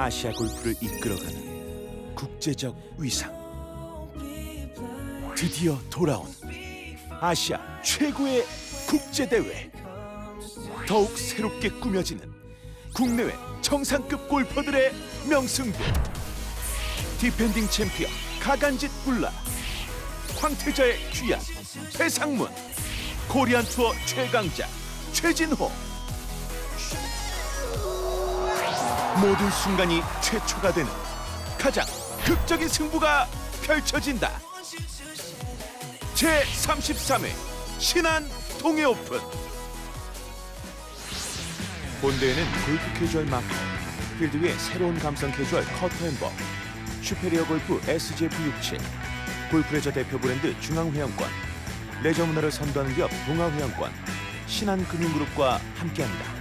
아시아 골프를 이끌어가는 국제적 위상. 드디어 돌아온 아시아 최고의 국제 대회. 더욱 새롭게 꾸며지는 국내외 정상급 골퍼들의 명승부. defending 챔피언 가간짓 불라. 황태자의 귀환 배상문. 코리안 투어 최강자 최진호. 모든 순간이 최초가 되는 가장 극적인 승부가 펼쳐진다. 제 33회 신한 동해 오픈. 본대회는 골프 캐주얼 마커, 필드 위에 새로운 감성 캐주얼 커터 앤 벅, 슈페리어 골프 SGF67, 골프레저 대표 브랜드 중앙회원권, 레저 문화를 선도하는 기업 동아회원권, 신한금융그룹과 함께합니다.